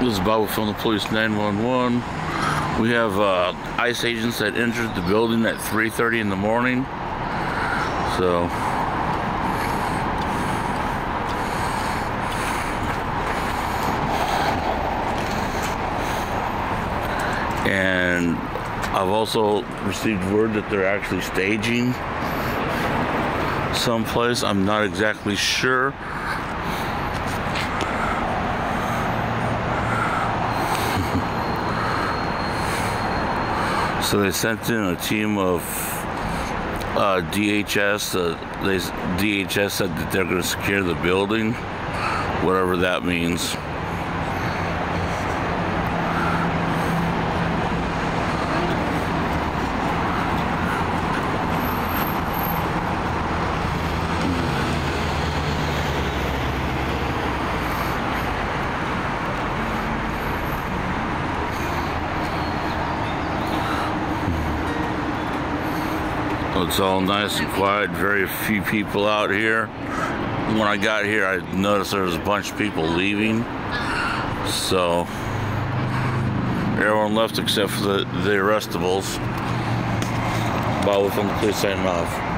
This is Bob from the Police 911. We have uh, ICE agents that entered the building at 3.30 in the morning. So... And I've also received word that they're actually staging someplace. I'm not exactly sure. So they sent in a team of uh, DHS. Uh, they DHS said that they're going to secure the building, whatever that means. It's all nice and quiet, very few people out here. When I got here, I noticed there was a bunch of people leaving. So, everyone left except for the, the arrestables. Bob from the police signing off.